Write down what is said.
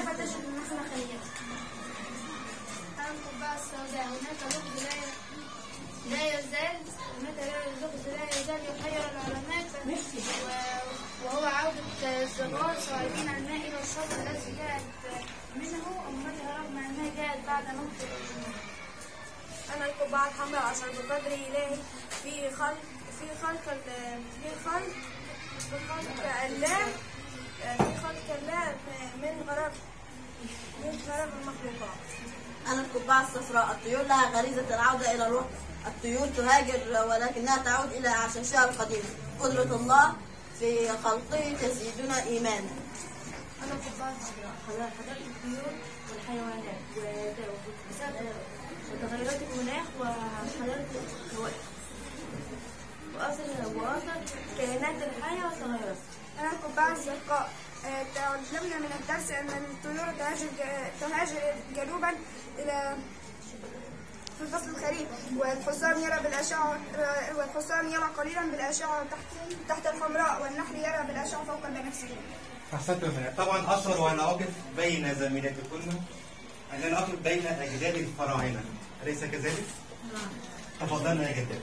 لا القبعة السوداء هناك لغز لا يزال هناك لغز لا يزال يحير العلماء وهو عودة الزوار صاعدين الماء إلى الشط الذي جاءت منه أمتها رغم أنها جاءت بعد موت الجنود أنا القبعة الحمراء عشر بقدر إلهي في خلق في خلق في خلق في خلق الله في خلق الله أنا القبعة الصفراء. الطيور لها غريزة العودة إلى الوطن الطيور تهاجر ولكنها تعود إلى أعشاشها القديمة قدرة الله في خلقه تزيدنا إيمانا. أنا القبعة الحمراء حضرت الطيور والحيوانات بسبب وتغيرات المناخ وحضرت الهواء. وأثر وأثر الكائنات الحية وتغيرات أنا القبعة الزرقاء آه، تعلمنا من الدرس أن الطيور تهاجر تهاجر جنوبا إلى في فصل الخريف والحصان يرى بالأشعة والحصان يرى قليلا بالأشعة تحت تحت الحمراء والنحل يرى بالأشعة فوق البنفسجية. أحسنتم. طبعا أشعر وأنا واقف بين زميلاتكن أننا أقف بين أجداد الفراعنة أليس كذلك؟ تفضلنا يا جدات